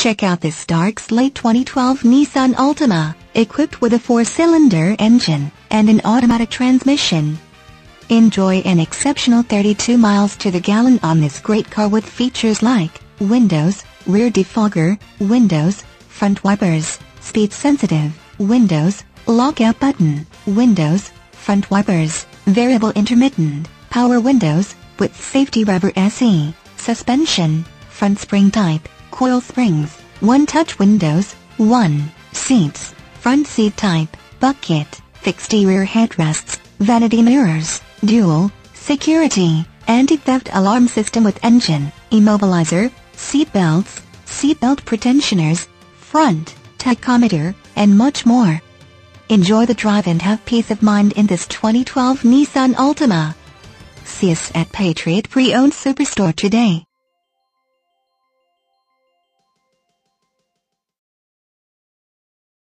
Check out this dark slate 2012 Nissan Altima, equipped with a four-cylinder engine and an automatic transmission. Enjoy an exceptional 32 miles to the gallon on this great car with features like windows, rear defogger, windows, front wipers, speed sensitive, windows, lockout button, windows, front wipers, variable intermittent, power windows, with safety reverse, suspension, front spring type, coil springs, one-touch windows, one, seats, front seat type, bucket, fixed rear headrests, vanity mirrors, dual, security, anti-theft alarm system with engine, immobilizer, seat belts, seat belt pretensioners, front, tachometer, and much more. Enjoy the drive and have peace of mind in this 2012 Nissan Altima. See us at Patriot Pre-Owned Superstore today.